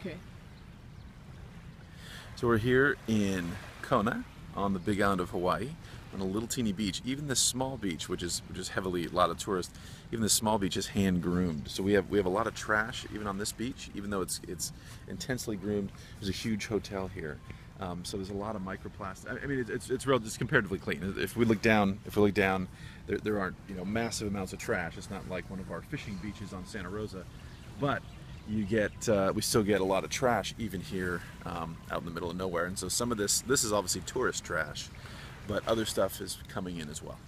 Okay. So we're here in Kona on the big island of Hawaii on a little teeny beach. Even this small beach, which is which is heavily a lot of tourists, even this small beach is hand groomed. So we have we have a lot of trash even on this beach, even though it's it's intensely groomed. There's a huge hotel here. Um, so there's a lot of microplastic. I mean, it's, it's, real, it's comparatively clean. If we look down, if we look down, there, there aren't you know massive amounts of trash. It's not like one of our fishing beaches on Santa Rosa, but you get uh, we still get a lot of trash even here um, out in the middle of nowhere. And so some of this this is obviously tourist trash, but other stuff is coming in as well.